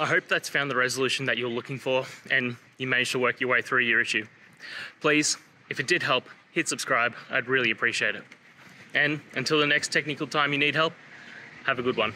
I hope that's found the resolution that you're looking for and you managed to work your way through your issue. Please, if it did help, hit subscribe. I'd really appreciate it. And until the next technical time you need help, have a good one.